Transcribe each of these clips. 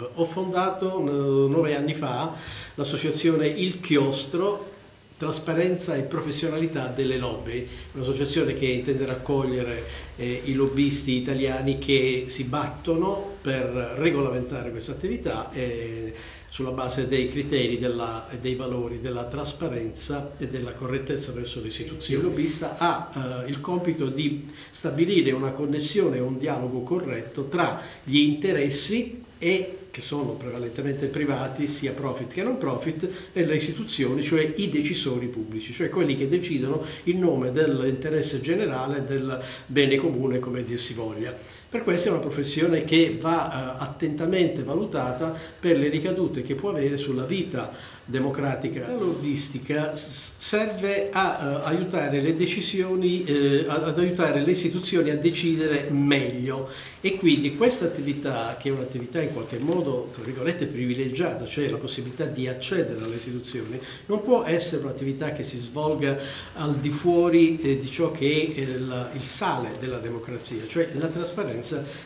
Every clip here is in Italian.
Ho fondato nove anni fa l'associazione Il Chiostro Trasparenza e professionalità delle lobby, un'associazione che intende raccogliere eh, i lobbisti italiani che si battono per regolamentare questa attività eh, sulla base dei criteri e dei valori della trasparenza e della correttezza verso le istituzioni. Il lobbista ha eh, il compito di stabilire una connessione un dialogo corretto tra gli interessi e che sono prevalentemente privati, sia profit che non profit, e le istituzioni, cioè i decisori pubblici, cioè quelli che decidono in nome dell'interesse generale, del bene comune, come dir si voglia. Per questo è una professione che va eh, attentamente valutata per le ricadute che può avere sulla vita democratica. La lobbistica serve a uh, aiutare le decisioni, eh, ad aiutare le istituzioni a decidere meglio e quindi questa attività, che è un'attività in qualche modo, tra virgolette, privilegiata, cioè la possibilità di accedere alle istituzioni, non può essere un'attività che si svolga al di fuori eh, di ciò che è il sale della democrazia, cioè la trasparenza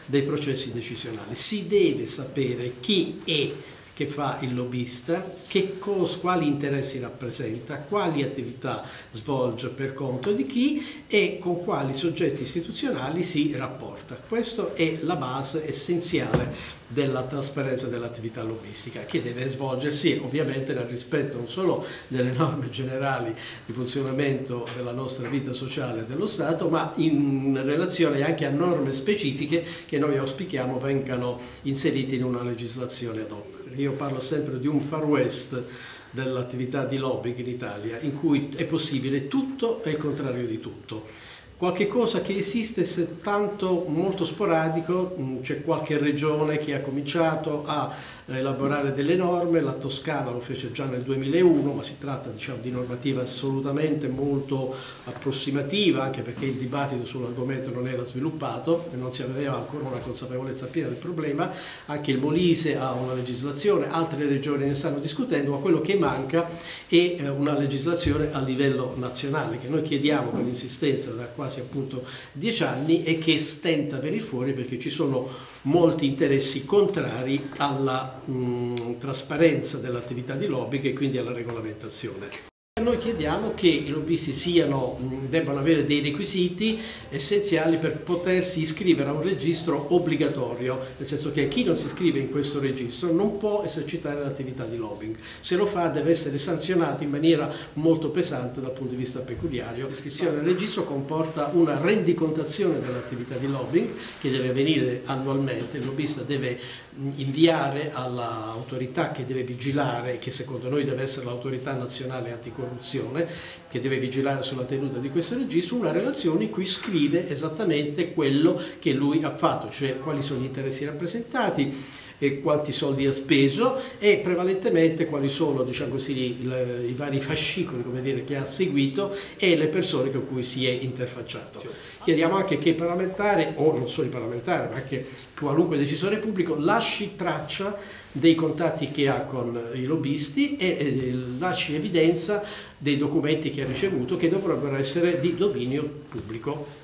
dei processi decisionali. Si deve sapere chi è che fa il lobbista, che cos, quali interessi rappresenta, quali attività svolge per conto di chi e con quali soggetti istituzionali si rapporta. Questa è la base essenziale della trasparenza dell'attività lobbistica che deve svolgersi ovviamente nel rispetto non solo delle norme generali di funzionamento della nostra vita sociale e dello Stato ma in relazione anche a norme specifiche che noi auspichiamo vengano inserite in una legislazione ad hoc. Io parlo sempre di un far west dell'attività di lobbying in Italia in cui è possibile tutto e il contrario di tutto qualche cosa che esiste se tanto molto sporadico, mm, c'è qualche regione che ha cominciato a elaborare delle norme, la Toscana lo fece già nel 2001, ma si tratta diciamo, di normativa assolutamente molto approssimativa, anche perché il dibattito sull'argomento non era sviluppato e non si aveva ancora una consapevolezza piena del problema, anche il Molise ha una legislazione, altre regioni ne stanno discutendo, ma quello che manca è eh, una legislazione a livello nazionale, che noi chiediamo con insistenza da quasi quasi appunto dieci anni e che stenta a venire fuori perché ci sono molti interessi contrari alla mh, trasparenza dell'attività di lobbying e quindi alla regolamentazione. Noi chiediamo che i lobbisti siano, debbano avere dei requisiti essenziali per potersi iscrivere a un registro obbligatorio, nel senso che chi non si iscrive in questo registro non può esercitare l'attività di lobbying. Se lo fa deve essere sanzionato in maniera molto pesante dal punto di vista pecuniario. L'iscrizione al registro comporta una rendicontazione dell'attività di lobbying che deve avvenire annualmente, il lobbista deve inviare all'autorità che deve vigilare, che secondo noi deve essere l'autorità nazionale anticorruzione, corruzione che deve vigilare sulla tenuta di questo registro, una relazione in cui scrive esattamente quello che lui ha fatto, cioè quali sono gli interessi rappresentati, e quanti soldi ha speso e prevalentemente quali sono diciamo così, i, i vari fascicoli dire, che ha seguito e le persone con cui si è interfacciato. Chiediamo anche che il parlamentare, o non solo il parlamentare, ma anche qualunque decisore pubblico, lasci traccia dei contatti che ha con i lobbisti e, e lasci evidenza dei documenti che ha ricevuto che dovrebbero essere di dominio pubblico.